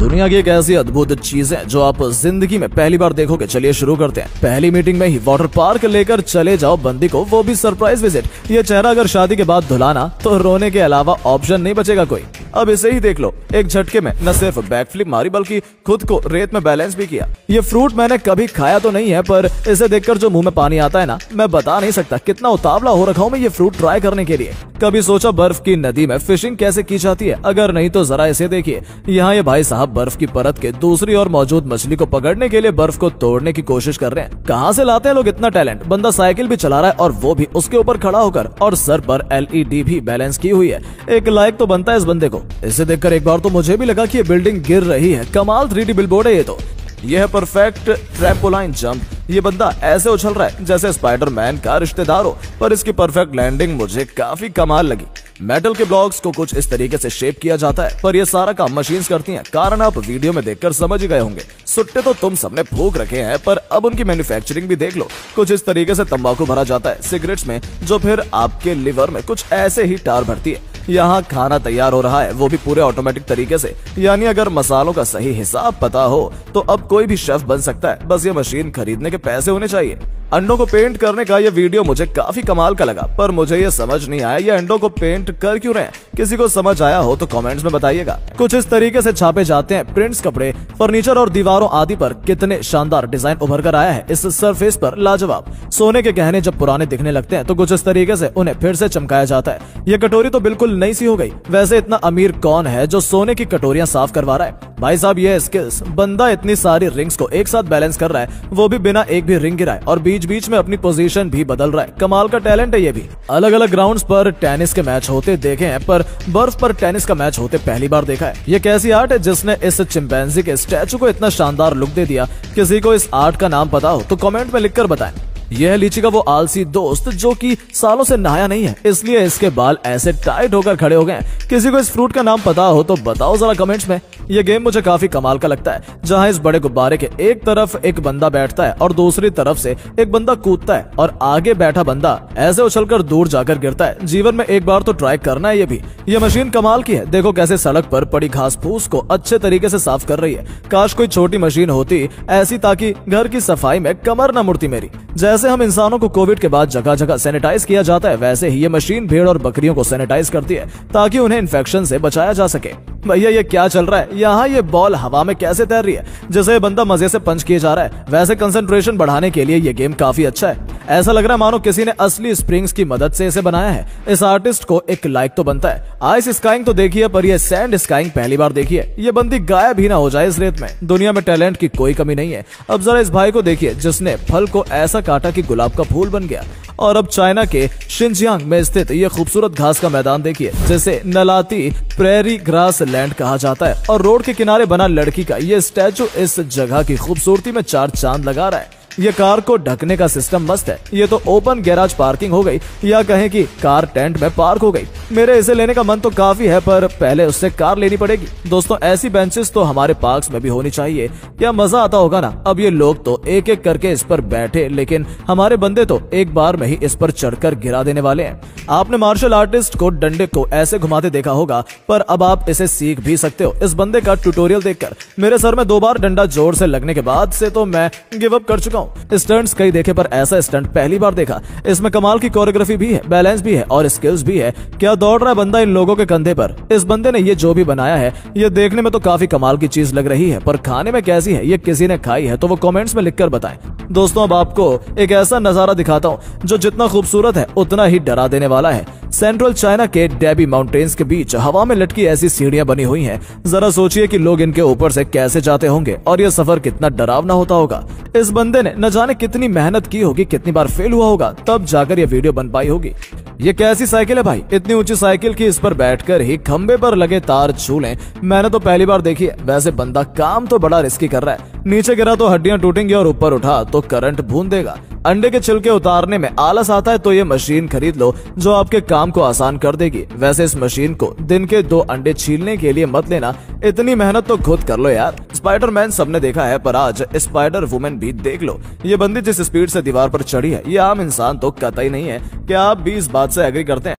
दुनिया की एक ऐसी अद्भुत चीज़ है जो आप ज़िंदगी में पहली बार देखोगे। चलिए शुरू करते हैं। पहली मीटिंग में ही वाटर पार्क लेकर चले जाओ बंदी को। वो भी सरप्राइज़ विज़िट ये चेहरा अगर शादी के बाद धुलाना तो रोने के अलावा ऑप्शन नहीं बचेगा कोई। अब इसे ही देख लो। एक झटके में न सिर्फ़ बैक फ्लिप मारी, बल्कि खुद को रेत में बैलेंस भी किया। ये फ्रूट मैंने कभी खाया तो नहीं है, पर इसे देखकर जो मुँह में पानी आता है ना, मैं बता नहीं सकता कितना उतावला हो रखा हूँ मैं ये फ्रूट ट्राई करने के लिए। कभी सोचा बर्फ़ की नदी में फिशिंग कैसे की जाती है? अगर नहीं तो जरा इसे देखिए। यहाँ ये भाई साहब बर्फ़ की परत के दूसरी और मौजूद मछली को पकड़ने के लिए बर्फ़ को तोड़ने की कोशिश कर रहे हैं। कहाँ से लाते हैं लोग इतना टैलेंट बंदा साइकिल भी चला रहा है और वो भी उसके ऊपर खड़ा होकर, और सर पर एलईडी भी बैलेंस की हुई है। एक लाइक तो बनता है इस बंदे को। इसे देखकर एक बार तो मुझे भी लगा कि ये बिल्डिंग गिर रही है। कमाल थ्री डी बिलबोर्ड है ये तो। यह परफेक्ट ट्रैम्पोलाइन जंप ये बंदा ऐसे उछल रहा है जैसे स्पाइडरमैन का रिश्तेदार हो, पर इसकी परफेक्ट लैंडिंग मुझे काफ़ी कमाल लगी। मेटल के ब्लॉक्स को कुछ इस तरीके से शेप किया जाता है, पर ये सारा काम मशीन्स करती हैं। कारण आप वीडियो में देखकर समझ ही गए होंगे। सुट्टे तो तुम सबने फूक रखे हैं, पर अब उनकी मैन्युफैक्चरिंग भी देख लो। कुछ इस तरीके से तंबाकू भरा जाता है सिगरेट्स में, जो फिर आपके लिवर में कुछ ऐसे ही टार भरती है। यहाँ खाना तैयार हो रहा है, वो भी पूरे ऑटोमेटिक तरीके से। यानी अगर मसालों का सही हिसाब पता हो तो अब कोई भी शेफ बन सकता है। बस ये मशीन खरीदने के पैसे होने चाहिए। अंडों को पेंट करने का ये वीडियो मुझे काफ़ी कमाल का लगा, पर मुझे ये समझ नहीं आया ये अंडों को पेंट कर क्यों रहे हैं। किसी को समझ आया हो तो कमेंट्स में बताइएगा। कुछ इस तरीके से छापे जाते हैं प्रिंट्स कपड़े फर्नीचर और दीवारों आदि पर कितने शानदार डिज़ाइन उभर कर आया है इस सरफेस पर लाजवाब। सोने के गहने जब पुराने दिखने लगते हैं तो कुछ इस तरीके से उन्हें फिर से चमकाया जाता है। ये कटोरी तो बिल्कुल नई सी हो गई। वैसे इतना अमीर कौन है जो सोने की कटोरियाँ साफ़ करवा रहा है? भाई साहब, ये स्किल्स बंदा इतनी सारी रिंग्स को एक साथ बैलेंस कर रहा है, वो भी बिना एक भी रिंग गिराए, और बीच बीच बीच में अपनी पोजीशन भी बदल रहा है। कमाल का टैलेंट है ये भी। अलग अलग ग्राउंड्स पर टेनिस के मैच होते देखे हैं, पर बर्फ़ पर टेनिस का मैच होते पहली बार देखा है। ये कैसी आर्ट है जिसने इस चिंपैंजी के स्टैचू को इतना शानदार लुक दे दिया? किसी को इस आर्ट का नाम पता हो तो कमेंट में लिखकर बताएँ। यह लीची का वो आलसी दोस्त जो कि सालों से नहाया नहीं है, इसलिए इसके बाल ऐसे टाइट होकर खड़े हो गए किसी को इस फ्रूट का नाम पता हो तो बताओ जरा कमेंट्स में। यह गेम मुझे काफ़ी कमाल का लगता है, जहाँ इस बड़े गुब्बारे के एक तरफ़ एक बंदा बैठता है और दूसरी तरफ़ से एक बंदा कूदता है और आगे बैठा बंदा ऐसे उछलकर दूर जाकर गिरता है। जीवन में एक बार तो ट्राई करना है ये भी। ये मशीन कमाल की है। देखो कैसे सड़क पर पड़ी घास फूस को अच्छे तरीके से साफ़ कर रही है। काश कोई छोटी मशीन होती ऐसी ताकि घर की सफ़ाई में कमर न मुड़ती मेरी। जैसे हम इंसानों को कोविड के बाद जगह जगह सैनिटाइज किया जाता है, वैसे ही ये मशीन भेड़ और बकरियों को सैनिटाइज करती है, ताकि उन्हें इन्फेक्शन से बचाया जा सके। भैया, ये क्या चल रहा है? यहाँ ये बॉल हवा में कैसे तैर रही है? जैसे ये बंदा मज़े से पंच किए जा रहा है। वैसे कंसंट्रेशन बढ़ाने के लिए ये गेम काफ़ी अच्छा है। ऐसा लग रहा है मानो किसी ने असली स्प्रिंग्स की मदद से इसे बनाया है। इस आर्टिस्ट को एक लाइक तो बनता है। आइस स्काइंग तो देखिए, पर ये सैंड स्काइंग पहली बार देखिए। ये बंदी गायब ही ना हो जाए इस रेत में। दुनिया में टैलेंट की कोई कमी नहीं है। अब जरा इस भाई को देखिए, जिसने फल को ऐसा काटा की गुलाब का फूल बन गया। और अब चाइना के शिंजियांग में स्थित ये खूबसूरत घास का मैदान देखिए, जिसे नलाती प्रेरी ग्रास लैंड कहा जाता है। और रोड के किनारे बना लड़की का ये स्टैचू इस जगह की खूबसूरती में चार चाँद लगा रहा है। ये कार को ढकने का सिस्टम मस्त है। ये तो ओपन गैराज पार्किंग हो गई, या कहें कि कार टेंट में पार्क हो गई। मेरे इसे लेने का मन तो काफ़ी है, पर पहले उससे कार लेनी पड़ेगी। दोस्तों, ऐसी बेंचेस तो हमारे पार्क में भी होनी चाहिए। क्या मज़ा आता होगा ना? अब ये लोग तो एक एक करके इस पर बैठे, लेकिन हमारे बंदे तो एक बार में ही इस पर चढ़कर गिरा देने वाले हैं। आपने मार्शल आर्टिस्ट को, डंडे को ऐसे घुमाते देखा होगा, पर अब आप इसे सीख भी सकते हो। इस बंदे का ट्यूटोरियल देखकर मेरे सर में दो बार डंडा ज़ोर से लगने के बाद से तो मैं गिव अप कर चुका हूँ स्टंट्स कई देखे पर ऐसा स्टंट पहली बार देखा। इसमें कमाल की कोरियोग्राफी भी है बैलेंस भी है और स्किल्स भी है। क्या दौड़ रहा बंदा इन लोगों के कंधे पर? इस बंदे ने ये जो भी बनाया है, ये देखने में तो काफ़ी कमाल की चीज़ लग रही है, पर खाने में कैसी है? ये किसी ने खाई है तो वो कॉमेंट्स में लिखकर बताएँ। दोस्तों, अब आपको एक ऐसा नज़ारा दिखाता हूँ, जो जितना खूबसूरत है, उतना ही डरा देने वाला है। सेंट्रल चाइना के डेबी माउंटेन्स के बीच हवा में लटकी ऐसी सीढ़ियाँ बनी हुई हैं। जरा सोचिए कि लोग इनके ऊपर से कैसे जाते होंगे, और यह सफ़र कितना डरावना होता होगा। इस बंदे ने न जाने कितनी मेहनत की होगी, कितनी बार फेल हुआ होगा, तब जाकर यह वीडियो बन पाई होगी। ये कैसी साइकिल है भाई? इतनी ऊँची साइकिल की इस पर बैठकर ही खंबे पर लगे तार छू लें। मैंने तो पहली बार देखी है। वैसे बंदा काम तो बड़ा रिस्की कर रहा है। नीचे गिरा तो हड्डियाँ टूटेंगी और ऊपर उठा तो करंट भून देगा अंडे के छिलके उतारने में आलस आता है तो ये मशीन खरीद लो, जो आपके काम को आसान कर देगी। वैसे इस मशीन को दिन के दो अंडे छीलने के लिए मत लेना, इतनी मेहनत तो खुद कर लो यार। स्पाइडरमैन सबने देखा है, पर आज स्पाइडर वुमेन भी देख लो। ये बंदी जिस स्पीड से दीवार पर चढ़ी है, ये आम इंसान तो कतई नहीं है। क्या आप भी इस बात से एग्री करते हैं?